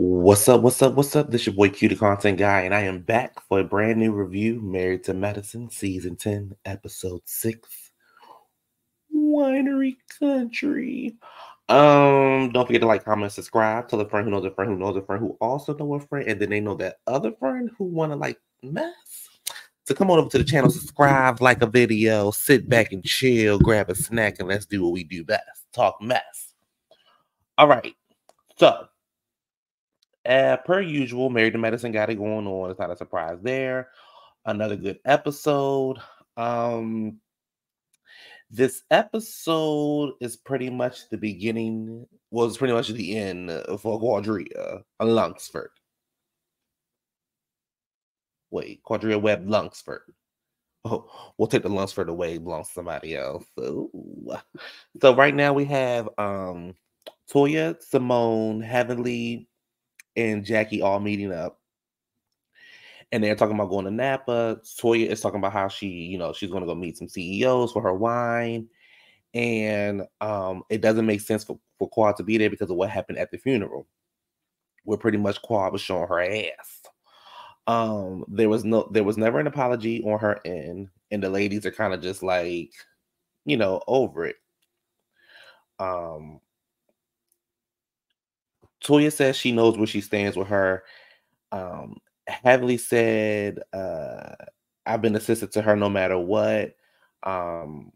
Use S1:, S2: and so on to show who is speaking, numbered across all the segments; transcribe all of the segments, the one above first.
S1: What's up? What's up? What's up? This your boy Q, the content guy, and I am back for a brand new review. Married to Medicine, season 10, episode 6. Winery Country. Um, don't forget to like, comment, subscribe. Tell a friend who knows a friend who knows a friend who also know a friend, and then they know that other friend who wanna like mess. So come on over to the channel, subscribe, like a video, sit back and chill, grab a snack, and let's do what we do best. Talk mess. All right. So uh, per usual, Married to Medicine got it going on. It's not a surprise there. Another good episode. Um, this episode is pretty much the beginning, was pretty much the end for Quadria Lunsford. Wait, Quadria Webb Lunsford. Oh, we'll take the Lunsford away, belongs to somebody else. Ooh. So right now we have um Toya, Simone, Heavenly, and Jackie all meeting up. And they're talking about going to Napa. Toya is talking about how she, you know, she's going to go meet some CEOs for her wine. And um, it doesn't make sense for, for Quad to be there because of what happened at the funeral, where pretty much Quad was showing her ass. Um, there was no, there was never an apology on her end, and the ladies are kind of just like, you know, over it. Um, Toya says she knows where she stands with her. Um, Heavenly said, uh, I've been assistant to her no matter what. Um,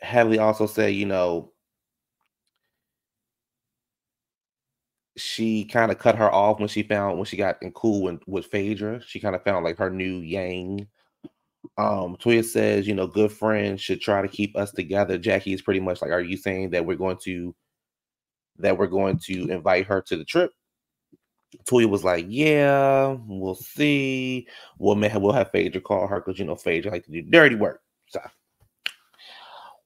S1: Heavenly also said, you know, she kind of cut her off when she found when she got in cool with, with Phaedra. She kind of found like her new yang um Toya says, you know, good friends should try to keep us together. Jackie is pretty much like, are you saying that we're going to that we're going to invite her to the trip? Toya was like, yeah, we'll see. We'll may have, we'll have Phaedra call her because you know Phaedra like to do dirty work. So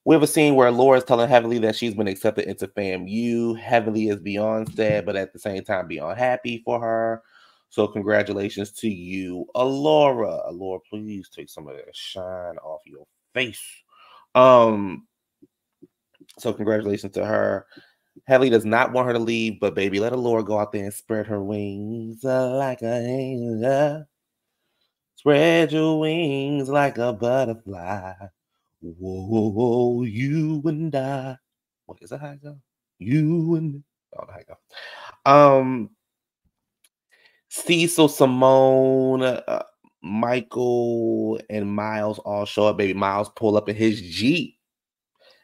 S1: we have a scene where Laura is telling Heavenly that she's been accepted into FAMU. Heavenly is beyond sad, but at the same time beyond happy for her. So congratulations to you, Alaura. Alaura, please take some of that shine off your face. Um, so congratulations to her. Heavenly does not want her to leave, but baby, let Alaura go out there and spread her wings like a angel. Spread your wings like a butterfly. Whoa, you and I. What is that how I go? You and oh, how I go. Um, Cecil, Simone, uh, Michael, and Miles all show up. Baby Miles pull up in his Jeep.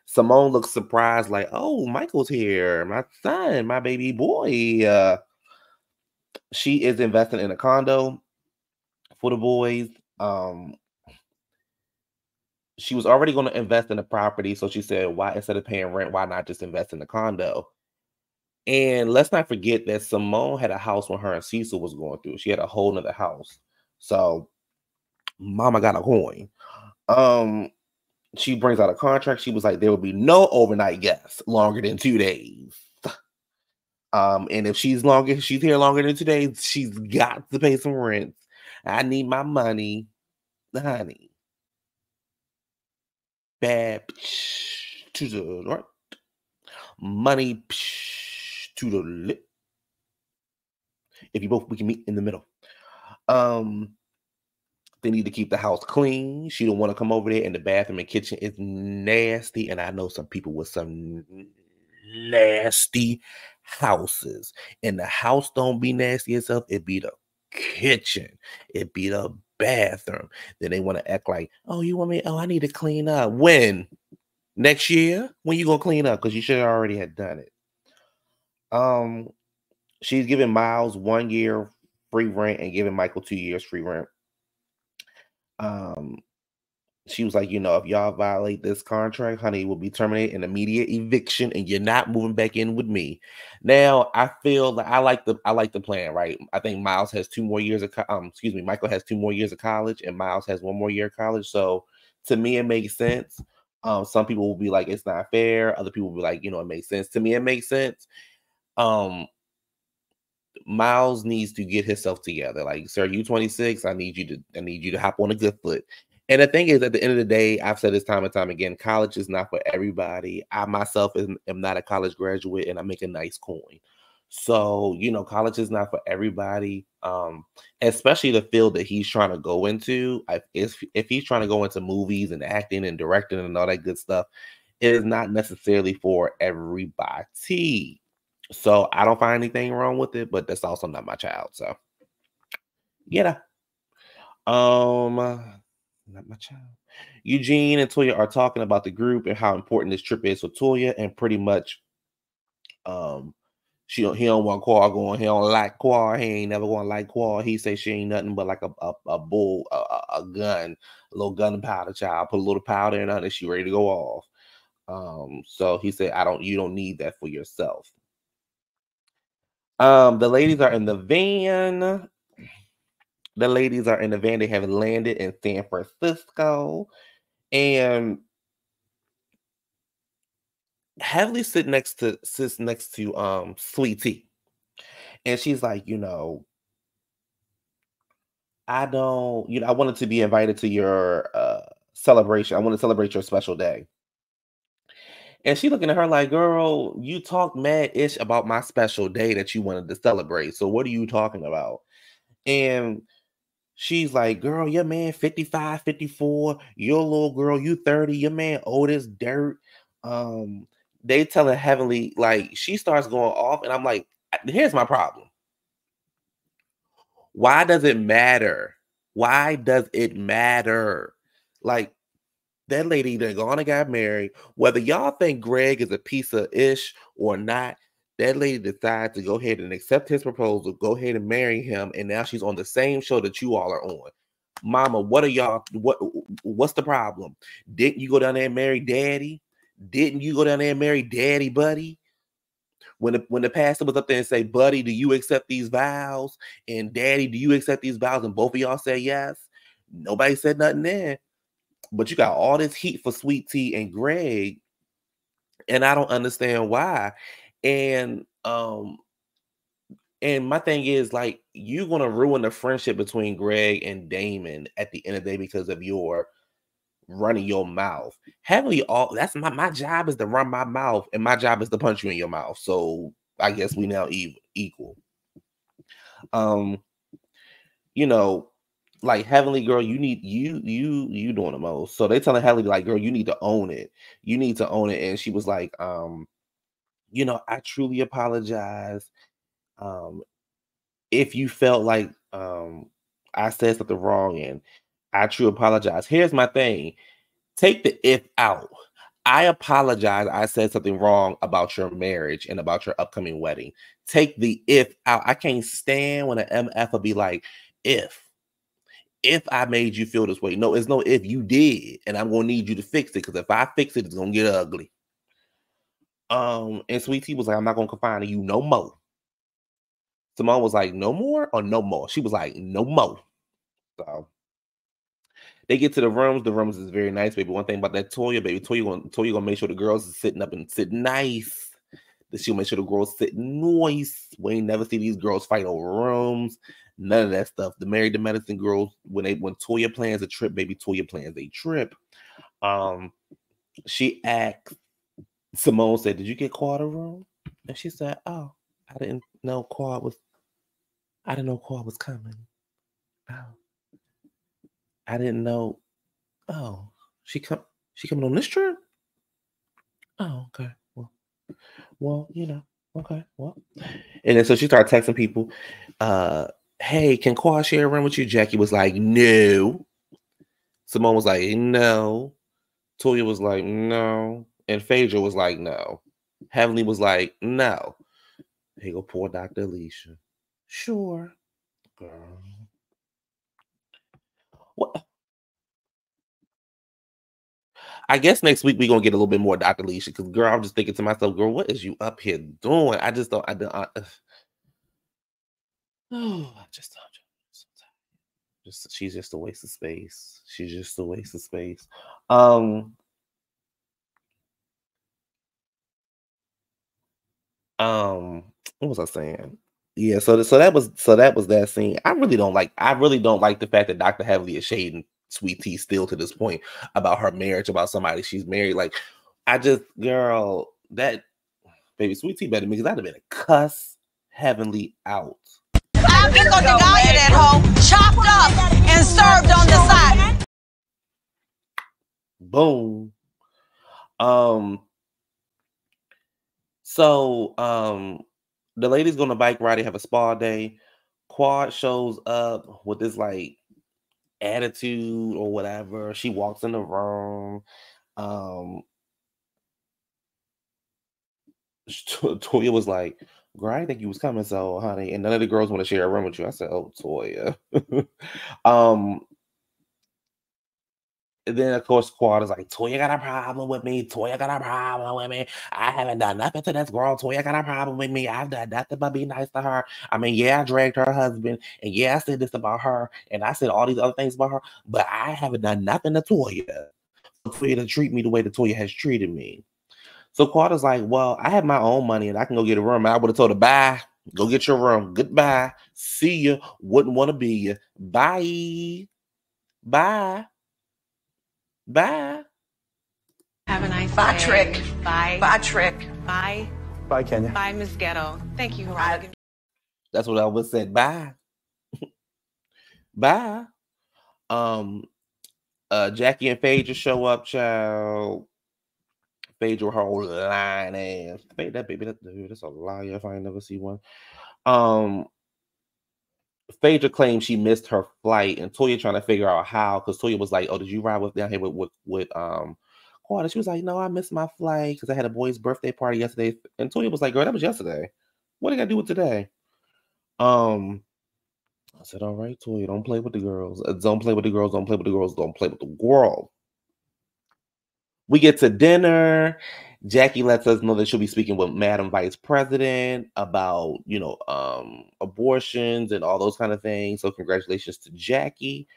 S1: Simone looks surprised, like, "Oh, Michael's here, my son, my baby boy." Uh, she is investing in a condo for the boys. Um, she was already going to invest in the property, so she said, "Why instead of paying rent, why not just invest in the condo?" And let's not forget that Simone had a house when her and Cecil was going through. She had a whole nother house. So mama got a coin. Um, she brings out a contract. She was like, there will be no overnight guests longer than two days. Um, and if she's longer, she's here longer than two days, she's got to pay some rent. I need my money, honey. Bad to the right. Money to the. If you both we can meet in the middle. Um they need to keep the house clean. She don't want to come over there and the bathroom and kitchen is nasty. And I know some people with some nasty houses. And the house don't be nasty itself, it be the kitchen, it be the bathroom. Then they want to act like, oh, you want me? Oh, I need to clean up. When? Next year? When you gonna clean up? Because you should have already have done it. Um, she's giving Miles one year free rent and giving Michael two years free rent. Um, she was like, you know, if y'all violate this contract, honey, will be terminated an immediate eviction, and you're not moving back in with me. Now, I feel that I like the I like the plan, right? I think Miles has two more years of um, excuse me, Michael has two more years of college, and Miles has one more year of college. So to me, it makes sense. Um, some people will be like, it's not fair. Other people will be like, you know, it makes sense. To me, it makes sense um Miles needs to get himself together. Like, sir, you 26. I need you to I need you to hop on a good foot. And the thing is, at the end of the day, I've said this time and time again: college is not for everybody. I myself am, am not a college graduate, and I make a nice coin. So, you know, college is not for everybody, um, especially the field that he's trying to go into. If if he's trying to go into movies and acting and directing and all that good stuff, it is not necessarily for everybody. So I don't find anything wrong with it, but that's also not my child. So yeah. Um not my child. Eugene and Toya are talking about the group and how important this trip is for Toya, and pretty much um she don't, he don't want Quad going. He don't like Quad. He ain't never going to like Quad. He say she ain't nothing but like a a, a bull, a, a, gun, a little gunpowder child. Put a little powder in her and she ready to go off. Um, so he said, I don't, you don't need that for yourself. Um, the ladies are in the van. The ladies are in the van. They have landed in San Francisco. And Heavenly sit next to sits next to um. And she's like, you know, I don't, you know, I wanted to be invited to your uh celebration. I want to celebrate your special day. And she looking at her like, girl, you talked mad ish about my special day that you wanted to celebrate. So what are you talking about? And she's like, girl, your man 55, 54, your little girl, you 30, your man old as dirt. Um, they tell telling Heavenly, like, she starts going off, and I'm like, here's my problem. Why does it matter? Why does it matter? Like, that lady that gone and got married, whether y'all think Greg is a piece of ish or not, that lady decided to go ahead and accept his proposal, go ahead and marry him, and now she's on the same show that you all are on. Mama, what are y'all? What what's the problem? Didn't you go down there and marry daddy? Didn't you go down there and marry daddy, buddy? When the, when the pastor was up there and say, buddy, do you accept these vows? And daddy, do you accept these vows? And both of y'all say yes. Nobody said nothing there. But you got all this heat for Sweet Tea and Greg. And I don't understand why. And um, and my thing is like you're gonna ruin the friendship between Greg and Damon at the end of the day because of your running your mouth. Heavenly all that's my my job is to run my mouth, and my job is to punch you in your mouth. So I guess we now equal. Um, you know, like Heavenly girl, you need you you you doing the most. So they telling Heavenly like, girl, you need to own it. You need to own it. And she was like, um, you know, I truly apologize. Um, if you felt like um I said something wrong and I truly apologize. Here's my thing take the if out. I apologize. I said something wrong about your marriage and about your upcoming wedding. Take the if out. I can't stand when an MF will be like, if, if I made you feel this way. No, it's no if you did, and I'm gonna need you to fix it. Because if I fix it, it's gonna get ugly. Um, and Sweet was like, I'm not gonna confine to you no more. Simone was like, no more or no more. She was like, no more. So they get to the rooms. The rooms is very nice, baby. One thing about that Toya, baby, Toya gonna Toya gonna make sure the girls is sitting up and sit nice. That she'll make sure the girls sit nice. We ain't never see these girls fight over rooms. None of that stuff. The married to medicine girls, when they when Toya plans a trip, baby, Toya plans a trip. Um, she asked Simone said, "Did you get Quad a room?" And she said, "Oh, I didn't know Quad was. I didn't know Quad was coming." Oh. I didn't know. Oh, she come she coming on this trip? Oh, okay. Well, well, you know, okay, well. And then so she started texting people, uh, hey, can Quad share a room with you? Jackie was like, no. Simone was like, no. Toya was like, no. And Phaedra was like, no. Heavenly was like, no. Hey, go poor Dr. Alicia. Sure. Girl. What? I guess next week we're gonna get a little bit more Dr. Alicia because girl, I'm just thinking to myself, girl, what is you up here doing? I just don't I don't I, oh I just don't just she's just a waste of space. She's just a waste of space. Um um what was I saying? Yeah, so so that was so that was that scene. I really don't like I really don't like the fact that Dr. Heavenly is shading Sweet Tea still to this point about her marriage, about somebody she's married. Like, I just, girl, that baby Sweet Tea better because I'd have been a cuss heavenly out.
S2: Chopped up and served on the side.
S1: Boom. Um. So, um, the ladies going to bike ride. They have a spa day. Quad shows up with this like attitude or whatever. She walks in the room. Um, Toya was like, "Girl, I didn't think you was coming, so honey." And none of the girls want to share a room with you. I said, "Oh, Toya." um, and then of course Quad is like, Toya got a problem with me. Toya got a problem with me. I haven't done nothing to this girl. Toya got a problem with me. I've done nothing but be nice to her. I mean, yeah, I dragged her husband, and yeah, I said this about her, and I said all these other things about her, but I haven't done nothing to Toya. For Toya to treat me the way that Toya has treated me. So Quad is like, Well, I have my own money and I can go get a room. I would have told her, Bye. Go get your room. Goodbye. See you. Wouldn't want to be you. Bye. Bye. Bye.
S3: Have a nice
S2: Bye,
S3: day.
S2: Trick.
S3: Bye.
S2: Bye, Trick.
S3: Bye.
S4: Bye, Kenya.
S3: Bye, Miss Ghetto. Thank you for
S1: That's what I Elvis said. Bye. Bye. Um uh Jackie and Phaedra show up, child. Phaedra her whole lying ass. That baby, that dude, that's a liar if I ain't never see one. Um Phaedra claims she missed her flight, and Toya trying to figure out how because Toya was like, "Oh, did you ride with down here with with, with um Quad?" She was like, "No, I missed my flight because I had a boy's birthday party yesterday." And Toya was like, "Girl, that was yesterday. What did I do with today?" Um, I said, "All right, Toya, don't play with the girls. Uh, Don't play with the girls. Don't play with the girls. Don't play with the world." We get to dinner. Jackie lets us know that she'll be speaking with Madam Vice President about, you know, um, abortions and all those kind of things. So congratulations to Jackie.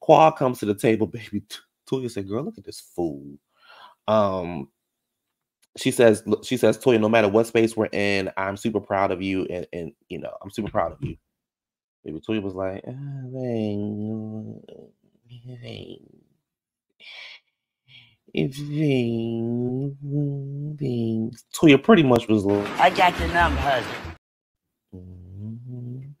S1: Quad comes to the table, baby. Toya said, "Girl, look at this fool." Um, she says, she says, Toya, no matter what space we're in, I'm super proud of you, and and you know, I'm super proud of you. Baby Toya was like, ah, thanks, thanks. It's things, things. Toya pretty much was
S2: I got your number, husband.
S1: Mhm.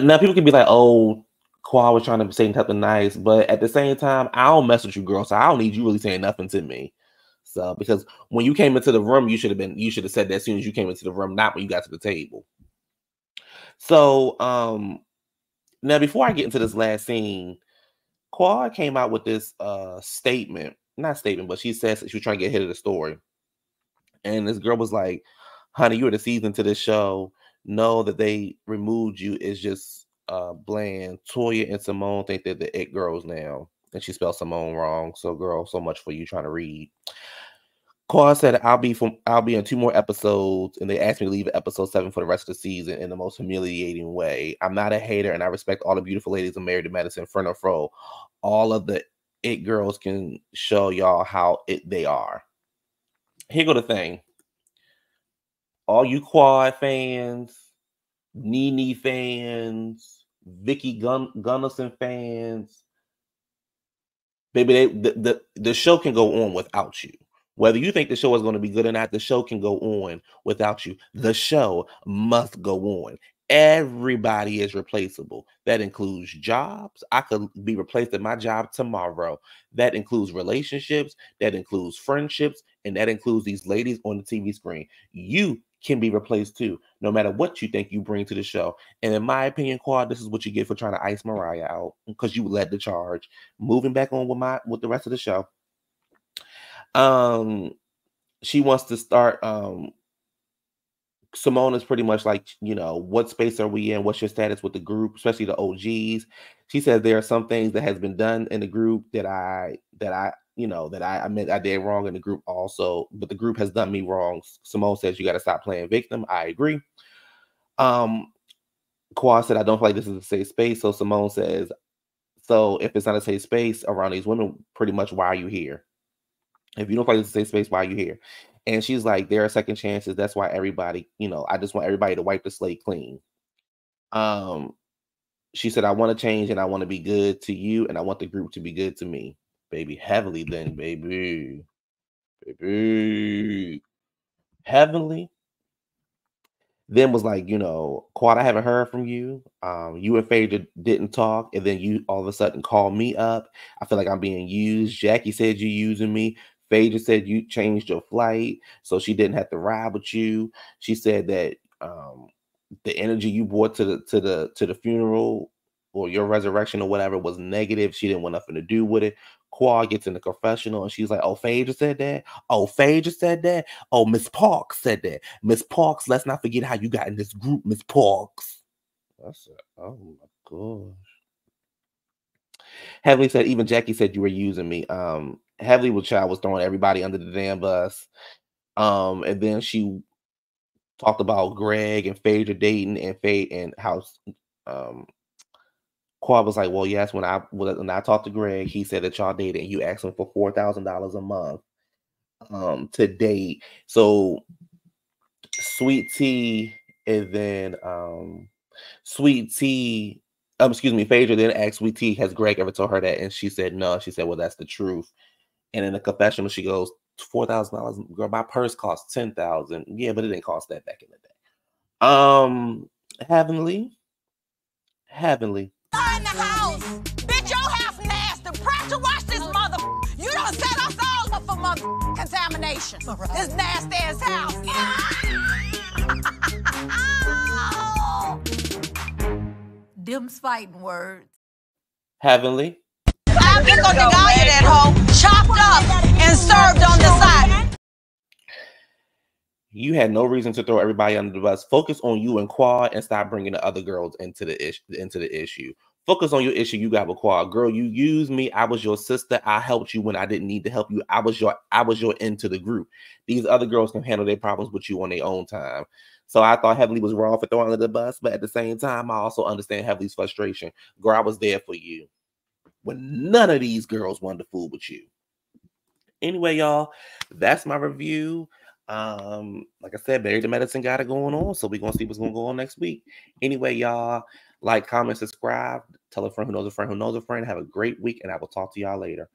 S1: Now people can be like, "Oh, Quad was trying to say something nice," but at the same time, I don't mess with you, girl. So I don't need you really saying nothing to me. So because when you came into the room, you should have been you should have said that as soon as you came into the room, not when you got to the table. So um now before I get into this last scene, Quad came out with this uh statement, not statement, but she says she was trying to get ahead of the story. And this girl was like, honey, you're the season to this show. Know that they removed you is just uh bland. Toya and Simone think that the it girls now. And she spelled Simone wrong. So girl, so much for you trying to read. Quad said I'll be from I'll be in two more episodes, and they asked me to leave episode seven for the rest of the season in the most humiliating way. I'm not a hater, and I respect all the beautiful ladies of Married to Medicine, front or fro. All of the it girls can show y'all how it they are. Here go the thing. All you quad fans, Nene fans, Vicki Gun- Gunnison fans, baby, they, the, the the show can go on without you. Whether you think the show is going to be good or not, the show can go on without you. The show must go on. Everybody is replaceable. That includes jobs. I could be replaced at my job tomorrow. That includes relationships. That includes friendships. And that includes these ladies on the TV screen. You can be replaced too, no matter what you think you bring to the show. And in my opinion, Quad, this is what you get for trying to ice Mariah out because you led the charge. Moving back on with my with the rest of the show um she wants to start um Simone is pretty much like, you know, what space are we in? What's your status with the group, especially the OGs? She says there are some things that has been done in the group that I that I, you know, that I I meant I did wrong in the group also, but the group has done me wrong. Simone says you got to stop playing victim. I agree. Um Quad said I don't feel like this is a safe space. So Simone says, so if it's not a safe space around these women, pretty much why are you here? If you don't it's a safe space, why are you here? And she's like, there are second chances. That's why everybody, you know, I just want everybody to wipe the slate clean. Um, she said, I want to change and I want to be good to you and I want the group to be good to me. Baby, Heavenly then, baby. Baby. Heavenly. Then was like, you know, Quad, I haven't heard from you. Um, you and Phaedra didn't talk, and then you all of a sudden call me up. I feel like I'm being used. Jackie said you're using me. Phaedra said you changed your flight, so she didn't have to ride with you. She said that um the energy you brought to the to the to the funeral or your resurrection or whatever was negative. She didn't want nothing to do with it. Quad gets in the confessional and she's like, Oh, Phaedra said that. Oh, Phaedra said that. Oh, Miss Parks said that. Miss Parks, let's not forget how you got in this group, Miss Parks. That's it. Oh my gosh. Heavenly said, even Jackie said you were using me. Um, Heavenly was child was throwing everybody under the damn bus. Um, and then she talked about Greg and Phaedra dating and Fate and how um Quad was like, Well, yes, when I when I talked to Greg, he said that y'all dated and you asked him for four thousand dollars a month um to date. So Sweet Tea and then um Sweet Tea um excuse me, Phaedra then asked Sweet Tea, has Greg ever told her that? And she said no. She said, Well, that's the truth. And in the confessional, she goes, four thousand dollars. Girl, my purse cost ten thousand. Yeah, but it didn't cost that back in the day. Um, heavenly, heavenly.
S2: In the house, bitch, your house nasty. Pressure wash this mother. You don't set us all up for mother contamination. This nasty ass house. Them's fighting words.
S1: Heavenly.
S2: I pick on the guy in that hoe, chopped up and served on the side.
S1: You had no reason to throw everybody under the bus. Focus on you and Quad, and stop bringing the other girls into the issue. Into the issue. Focus on your issue you got with Quad. Girl, you used me. I was your sister. I helped you when I didn't need to help you. I was your I was your into the group. These other girls can handle their problems with you on their own time. So I thought Heavenly was wrong for throwing under the bus, but at the same time, I also understand Heavenly's frustration. Girl, I was there for you when none of these girls wanted to fool with you. Anyway, y'all, that's my review. Um, like I said, Married to Medicine got it going on, so we're gonna see what's gonna go on next week. Anyway, y'all, like, comment, subscribe, tell a friend who knows a friend who knows a friend. Have a great week, and I will talk to y'all later.